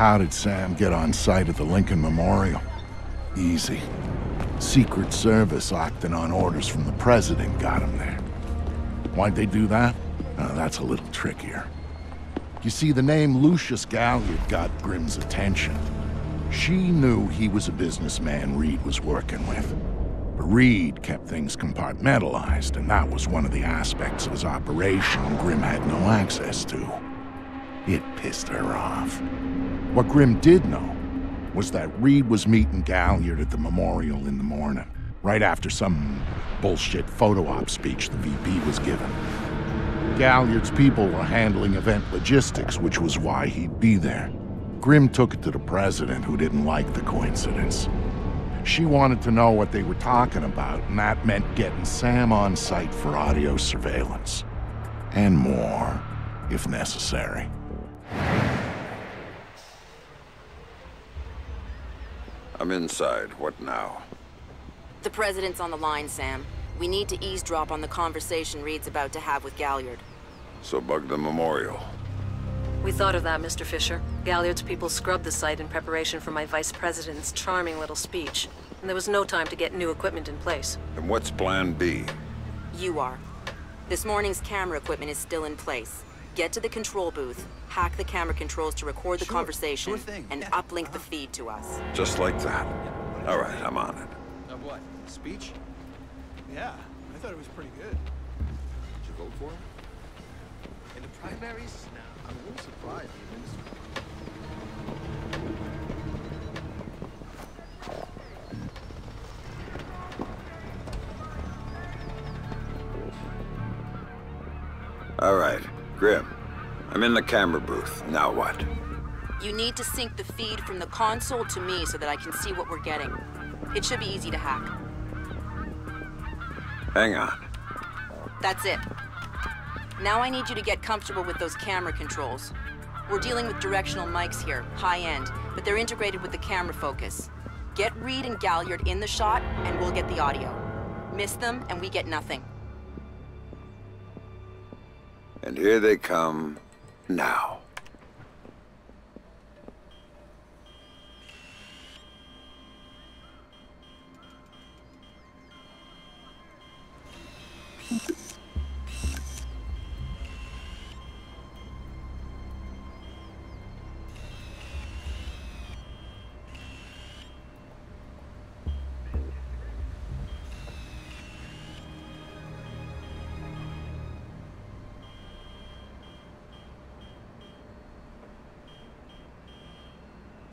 How did Sam get on site at the Lincoln Memorial? Easy. Secret Service acting on orders from the President got him there. Why'd they do that? Uh, that's a little trickier. You see, the name Lucius Galliard got Grim's attention. She knew he was a businessman Reed was working with. But Reed kept things compartmentalized, and that was one of the aspects of his operation Grim had no access to. It pissed her off. What Grim did know was that Reed was meeting Galliard at the memorial in the morning, right after some bullshit photo op speech the VP was giving. Galliard's people were handling event logistics, which was why he'd be there. Grim took it to the president, who didn't like the coincidence. She wanted to know what they were talking about, and that meant getting Sam on site for audio surveillance. And more, if necessary. I'm inside. What now? The President's on the line, Sam. We need to eavesdrop on the conversation Reed's about to have with Galliard. So bug the memorial. We thought of that, Mr. Fisher. Galliard's people scrubbed the site in preparation for my Vice President's charming little speech. And there was no time to get new equipment in place. And what's plan B? You are. This morning's camera equipment is still in place. Get to the control booth, hack the camera controls to record the Sure, conversation, sure thing, and yeah. uplink the feed to us. Just like that. All right, I'm on it. Of what? Speech? Yeah, I thought it was pretty good. Did you vote for him? In the primaries? No. I'm a little surprised the administration. All right, Grim. I'm in the camera booth. Now what? You need to sync the feed from the console to me so that I can see what we're getting. It should be easy to hack. Hang on. That's it. Now I need you to get comfortable with those camera controls. We're dealing with directional mics here, high end, but they're integrated with the camera focus. Get Reed and Galliard in the shot, and we'll get the audio. Miss them, and we get nothing. And here they come now.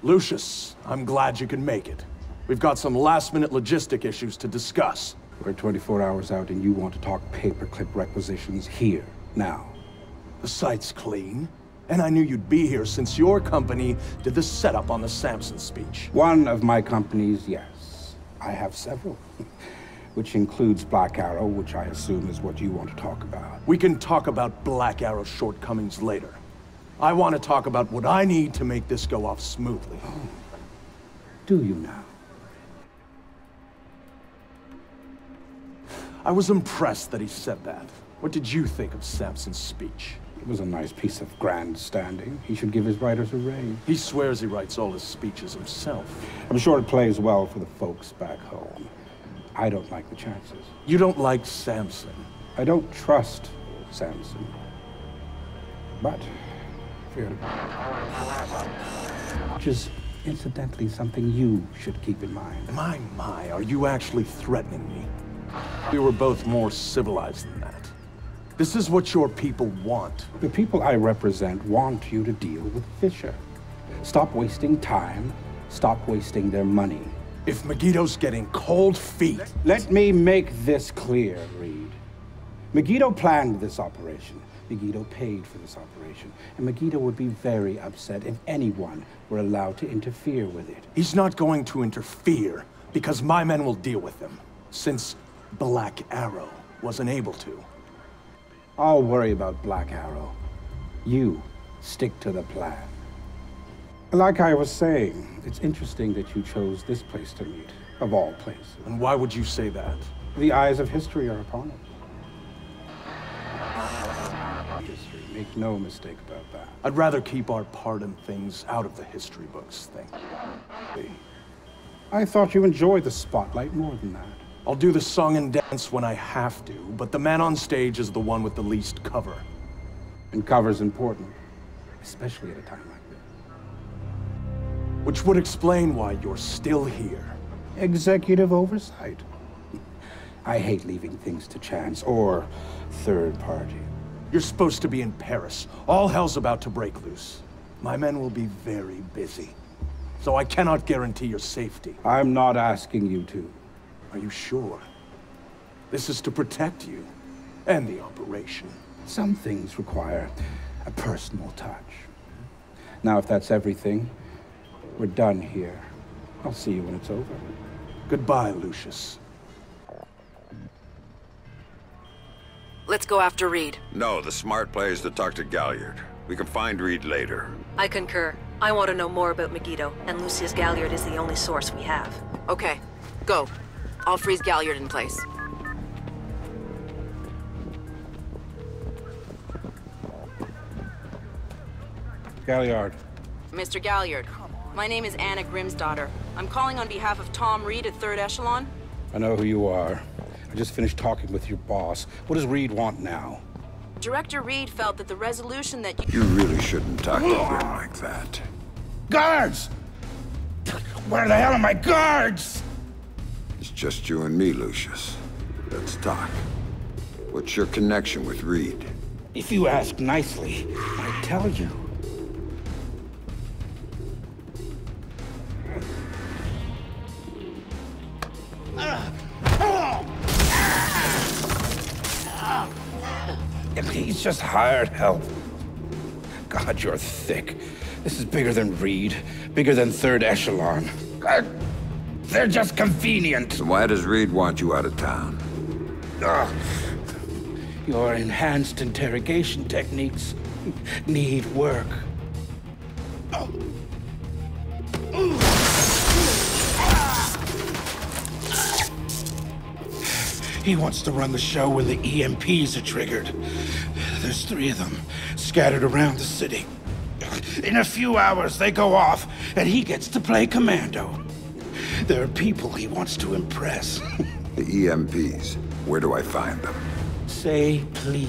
Lucius, I'm glad you can make it. We've got some last-minute logistic issues to discuss. We're 24 hours out and you want to talk paperclip requisitions here, now. The site's clean, and I knew you'd be here since your company did the setup on the Samson speech. One of my companies, yes. I have several. which includes Black Arrow, which I assume is what you want to talk about. We can talk about Black Arrow's shortcomings later. I want to talk about what I need to make this go off smoothly. Do you now? I was impressed that he said that. What did you think of Samson's speech? It was a nice piece of grandstanding. He should give his writers a raise. He swears he writes all his speeches himself. I'm sure it plays well for the folks back home. I don't like the chances. You don't like Samson. I don't trust Samson. But, fear Which is incidentally something you should keep in mind. My, my, are you actually threatening me? We were both more civilized than that. This is what your people want. The people I represent want you to deal with Fisher. Stop wasting time. Stop wasting their money. If Megiddo's getting cold feet... Let me make this clear, Reed. Megiddo planned this operation. Megiddo paid for this operation. And Megiddo would be very upset if anyone were allowed to interfere with it. He's not going to interfere because my men will deal with him. Since Black Arrow wasn't able to. I'll worry about Black Arrow. You stick to the plan. Like I was saying, it's interesting that you chose this place to meet, of all places. And why would you say that? The eyes of history are upon it. Make no mistake about that. I'd rather keep our part in things out of the history books, thank you. I thought you enjoyed the spotlight more than that. I'll do the song and dance when I have to, but the man on stage is the one with the least cover. And cover's important, especially at a time like this. Which would explain why you're still here. Executive oversight. I hate leaving things to chance or third party. You're supposed to be in Paris. All hell's about to break loose. My men will be very busy. So I cannot guarantee your safety. I'm not asking you to. Are you sure? This is to protect you and the operation. Some things require a personal touch. Now, if that's everything, we're done here. I'll see you when it's over. Goodbye, Lucius. Let's go after Reed. No, the smart play is to talk to Galliard. We can find Reed later. I concur. I want to know more about Megiddo, and Lucius Galliard is the only source we have. Okay, go. I'll freeze Galliard in place. Galliard. Mr. Galliard, my name is Anna Grímsdóttir. I'm calling on behalf of Tom Reed at Third Echelon. I know who you are. I just finished talking with your boss. What does Reed want now? Director Reed felt that the resolution that you... You really shouldn't talk to him like that. Guards! Where the hell are my guards? It's just you and me, Lucius. Let's talk. What's your connection with Reed? If you ask nicely, I tell you. Just hired help. God, you're thick. This is bigger than Reed, bigger than Third Echelon. God, they're just convenient. So why does Reed want you out of town? Ugh. Your enhanced interrogation techniques need work. Oh. He wants to run the show when the EMPs are triggered. There's three of them scattered around the city. In a few hours, they go off, and he gets to play commando. There are people he wants to impress. The EMPs. Where do I find them? Say please.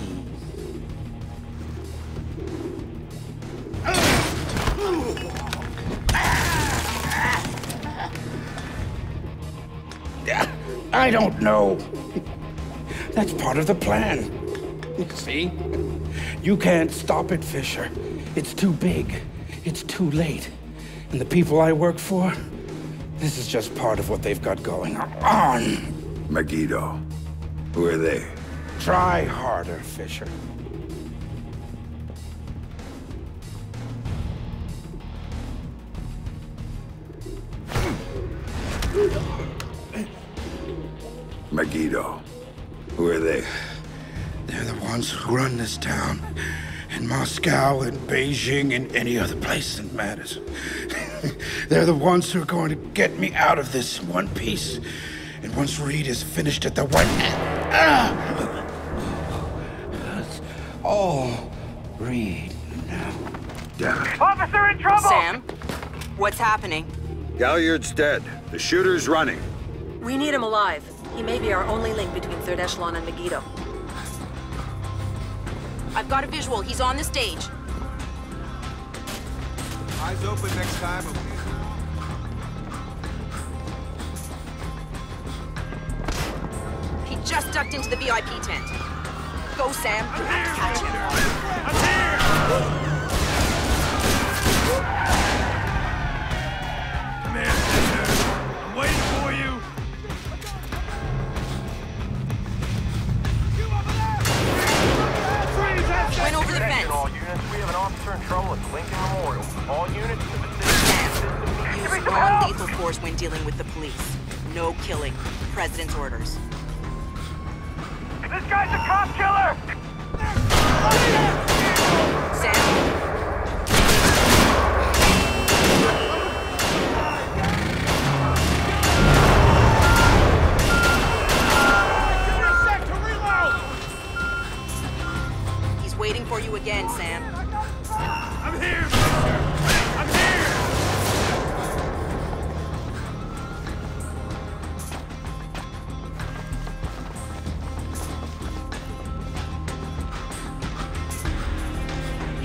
I don't know. That's part of the plan. See? You can't stop it, Fisher. It's too big. It's too late. And the people I work for, this is just part of what they've got going on. Megiddo. Who are they? Try harder, Fisher. Megiddo. Who are they? They're the ones who run this town. In Moscow and Beijing and any other place that matters. They're the ones who are going to get me out of this in one piece. And once Reed is finished at the White... Ah! It's all Reed now. Damn it. Officer in trouble! Sam? What's happening? Galliard's dead. The shooter's running. We need him alive. He may be our only link between Third Echelon and Megiddo. I've got a visual. He's on the stage. Eyes open next time. He just ducked into the VIP tent. Go, Sam. You have to catch him. Come have an officer in trouble at the Lincoln Memorial. All units in the vicinity. Use non-lethal force when dealing with the police. No killing. President's orders. This guy's a cop killer!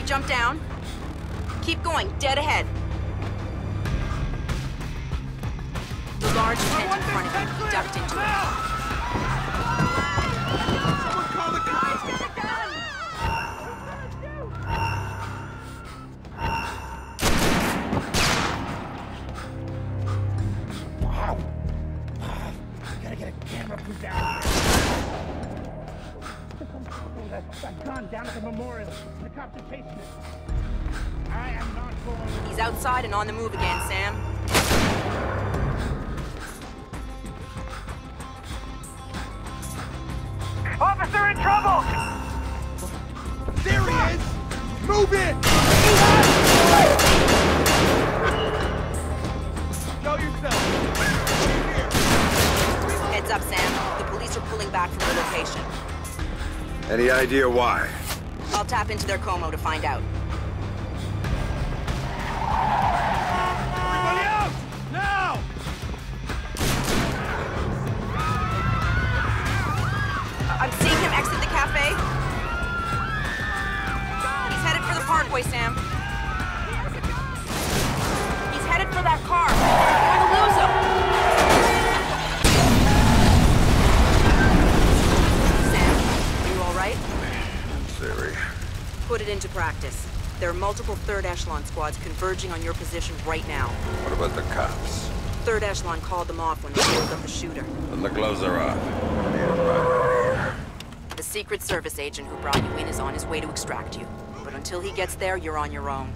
He jumped down. Keep going, dead ahead. The large tent in front of you. Ducked into it. Someone call the cops! That, that gun down at the memorial. The cops are chasing it. I am not going. He's outside and on the move again, Sam. Officer in trouble! There he is! Move it! Show yourself! Heads up, Sam. The police are pulling back from the location. Any idea why? I'll tap into their comms to find out. Everybody out! Now! I'm seeing him exit the cafe. He's headed for the parkway, Sam. He's headed for that car. Multiple third echelon squads converging on your position right now. What about the cops? Third echelon called them off when they pulled up the shooter. Then the gloves are off. Need him right out of here. The Secret Service agent who brought you in is on his way to extract you. But until he gets there, you're on your own.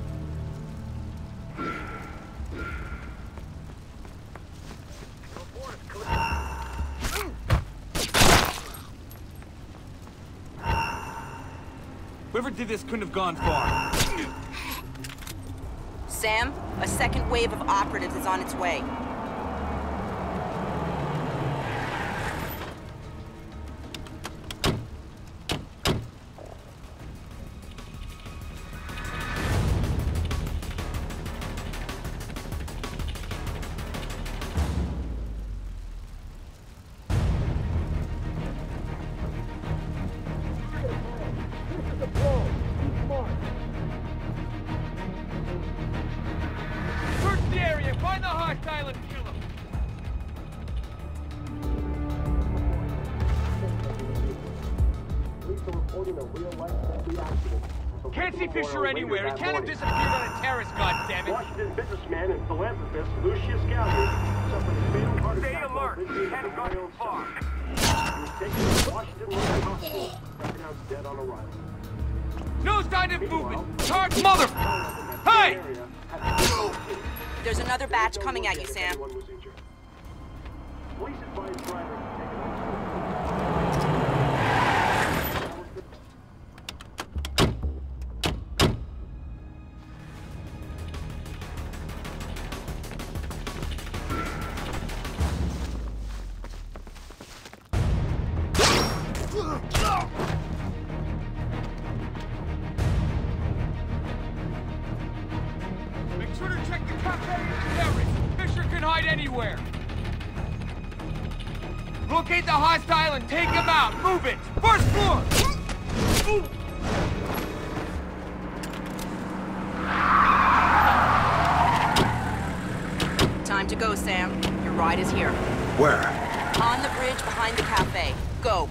Whoever did this couldn't have gone far. Sam, a second wave of operatives is on its way. Can't see Fisher anywhere. He can't have disappeared on a terrace, goddammit! Washington businessman and philanthropist Lucius Galliard suffered a fatal heart Stay attack alert. while visiting Can't his go too own far. son. He was taken to Washington Local Hospital, pronounced dead on arrival. No sign of movement! Charge mother... Hey! Area had no clue There's another batch coming at you, Sam. anyone was injured. Police advised driver Locate the hostile and take him out. Move it. First floor. Time to go, Sam. Your ride is here. Where? On the bridge behind the cafe. Go.